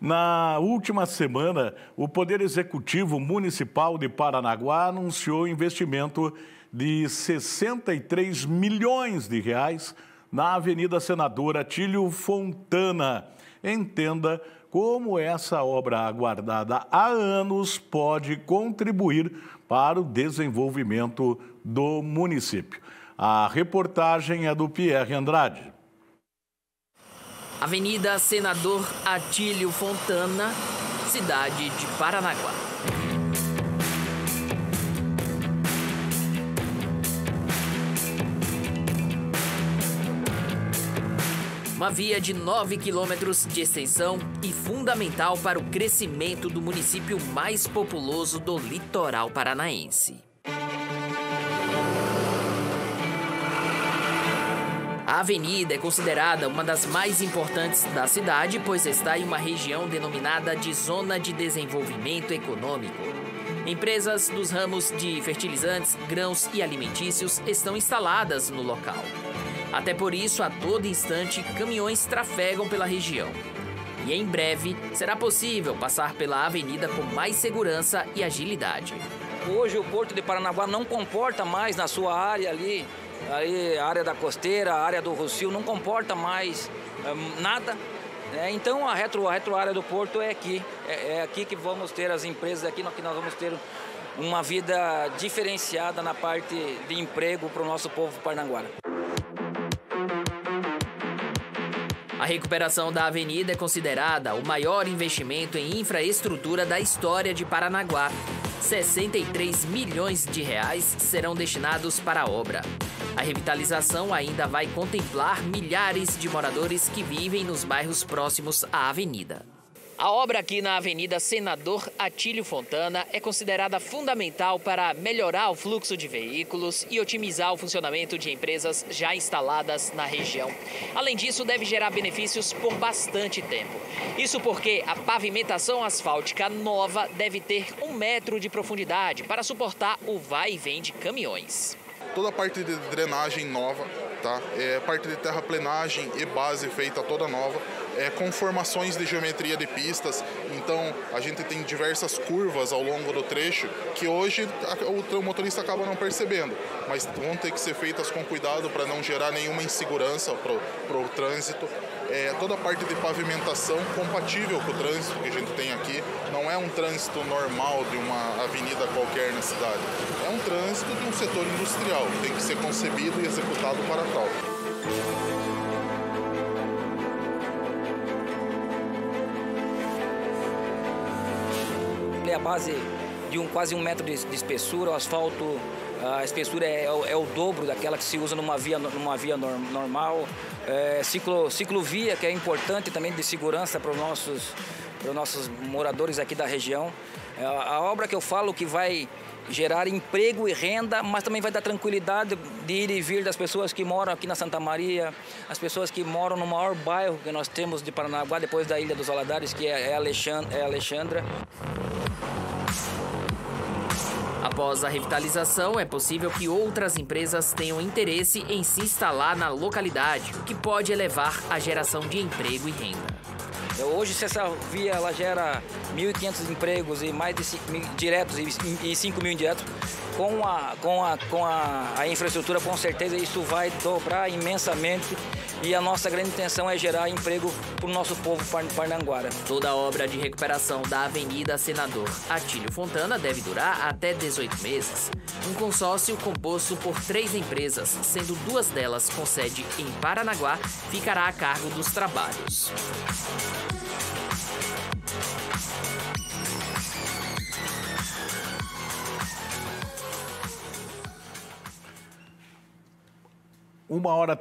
Na última semana, o Poder Executivo Municipal de Paranaguá anunciou investimento de 63 milhões de reais na Avenida Senador Atílio Fontana. Entenda como essa obra aguardada há anos pode contribuir para o desenvolvimento do município. A reportagem é do Pierre Andrade. Avenida Senador Atílio Fontana, cidade de Paranaguá. Uma via de 9 quilômetros de extensão e fundamental para o crescimento do município mais populoso do litoral paranaense. A avenida é considerada uma das mais importantes da cidade, pois está em uma região denominada de Zona de Desenvolvimento Econômico. Empresas dos ramos de fertilizantes, grãos e alimentícios estão instaladas no local. Até por isso, a todo instante, caminhões trafegam pela região. E em breve será possível passar pela avenida com mais segurança e agilidade. Hoje o Porto de Paranaguá não comporta mais na sua área ali aí a área da costeira, a área do Rocio não comporta mais é, nada. É, então a retro, a retro área do porto é aqui. É, é, aqui que vamos ter as empresas, aqui que nós vamos ter uma vida diferenciada na parte de emprego para o nosso povo parnanguara. A recuperação da avenida é considerada o maior investimento em infraestrutura da história de Paranaguá. 63 milhões de reais serão destinados para a obra. A revitalização ainda vai contemplar milhares de moradores que vivem nos bairros próximos à avenida. A obra aqui na Avenida Senador Atílio Fontana é considerada fundamental para melhorar o fluxo de veículos e otimizar o funcionamento de empresas já instaladas na região. Além disso, deve gerar benefícios por bastante tempo. Isso porque a pavimentação asfáltica nova deve ter um metro de profundidade para suportar o vai e vem de caminhões toda a parte de drenagem nova, tá? É, parte de terraplenagem e base feita toda nova, é, com formações de geometria de pistas. Então a gente tem diversas curvas ao longo do trecho que hoje o motorista acaba não percebendo, mas vão ter que ser feitas com cuidado para não gerar nenhuma insegurança para o trânsito é, toda a parte de pavimentação compatível com o trânsito que a gente tem aqui. Não é um trânsito normal de uma avenida qualquer na cidade. É um trânsito de um setor industrial, tem que ser concebido e executado para tal. É a base de um, quase um metro de, de espessura, o asfalto a espessura é, é, o dobro daquela que se usa numa via, numa via normal. É, ciclo, ciclovia, que é importante também de segurança para os nossos, para os nossos moradores aqui da região. É, a obra que eu falo que vai gerar emprego e renda, mas também vai dar tranquilidade de ir e vir das pessoas que moram aqui na Santa Maria, as pessoas que moram no maior bairro que nós temos de Paranaguá, depois da Ilha dos Valadares, que é, é Alexandra. Após a revitalização, é possível que outras empresas tenham interesse em se instalar na localidade, o que pode elevar a geração de emprego e renda. É, hoje, se essa via ela gera 1.500 empregos e mais de 5 mil diretos e 5 mil indiretos, com, a, com, a, com a, a infraestrutura, com certeza isso vai dobrar imensamente e a nossa grande intenção é gerar emprego para o nosso povo parnanguara. Toda a obra de recuperação da Avenida Senador Atílio Fontana deve durar até 18 meses. Um consórcio composto por três empresas, sendo duas delas com sede em Paranaguá, ficará a cargo dos trabalhos. Uma hora